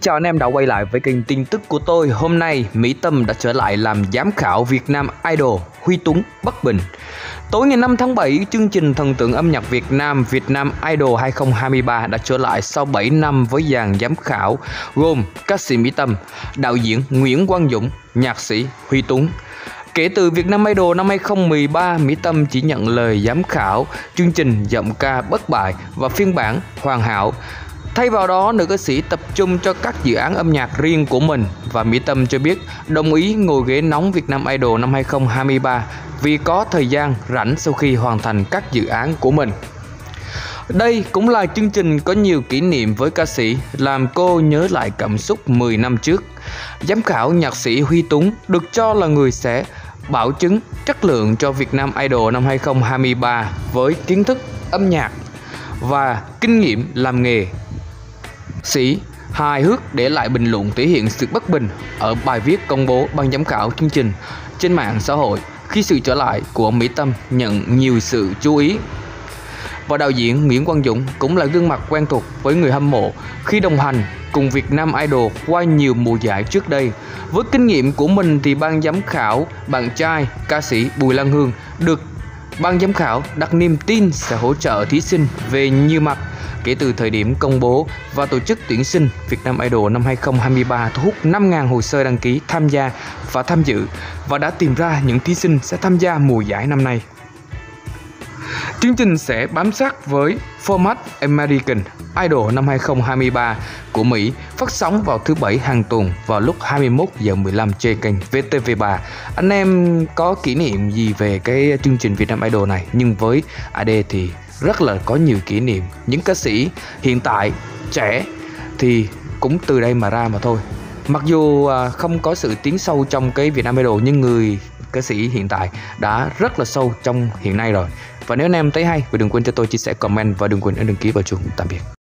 chào anh em đã quay lại với kênh tin tức của tôi. Hôm nay Mỹ Tâm đã trở lại làm giám khảo Việt Nam Idol Huy Tuấn Bắc Bình. Tối ngày 5 tháng 7, chương trình thần tượng âm nhạc Việt Nam Việt Nam Idol 2023 đã trở lại sau 7 năm với dàn giám khảo gồm ca sĩ Mỹ Tâm, đạo diễn Nguyễn Quang Dũng, nhạc sĩ Huy Tuấn. Kể từ Việt Nam Idol năm 2013, Mỹ Tâm chỉ nhận lời giám khảo chương trình giọng ca bất bại và phiên bản hoàn hảo. Thay vào đó, nữ ca sĩ tập trung cho các dự án âm nhạc riêng của mình và Mỹ Tâm cho biết đồng ý ngồi ghế nóng Việt Nam Idol năm 2023 vì có thời gian rảnh sau khi hoàn thành các dự án của mình. Đây cũng là chương trình có nhiều kỷ niệm với ca sĩ, làm cô nhớ lại cảm xúc 10 năm trước. Giám khảo nhạc sĩ Huy Túng được cho là người sẽ bảo chứng chất lượng cho Việt Nam Idol năm 2023 với kiến thức âm nhạc và kinh nghiệm làm nghề sĩ hài hước để lại bình luận thể hiện sự bất bình ở bài viết công bố ban giám khảo chương trình trên mạng xã hội khi sự trở lại của Mỹ Tâm nhận nhiều sự chú ý. Và đạo diễn Nguyễn Quang Dũng cũng là gương mặt quen thuộc với người hâm mộ khi đồng hành cùng Việt Nam Idol qua nhiều mùa giải trước đây. Với kinh nghiệm của mình thì ban giám khảo, bạn trai, ca sĩ Bùi Lan Hương được ban giám khảo đặt niềm tin sẽ hỗ trợ thí sinh về nhiều mặt kể từ thời điểm công bố và tổ chức tuyển sinh Việt Nam Idol năm 2023 thu hút 5.000 hồ sơ đăng ký tham gia và tham dự và đã tìm ra những thí sinh sẽ tham gia mùa giải năm nay. Chương trình sẽ bám sát với format American Idol năm 2023 của Mỹ phát sóng vào thứ bảy hàng tuần vào lúc 21 giờ 15 trên kênh VTV3. Anh em có kỷ niệm gì về cái chương trình Việt Nam Idol này? Nhưng với AD thì rất là có nhiều kỷ niệm. Những ca sĩ hiện tại trẻ thì cũng từ đây mà ra mà thôi. Mặc dù à, không có sự tiến sâu trong cái Việt Nam Idol, nhưng người ca sĩ hiện tại đã rất là sâu trong hiện nay rồi. Và nếu anh em thấy hay, thì đừng quên cho tôi chia sẻ comment và đừng quên ấn đăng ký vào chuông tạm biệt.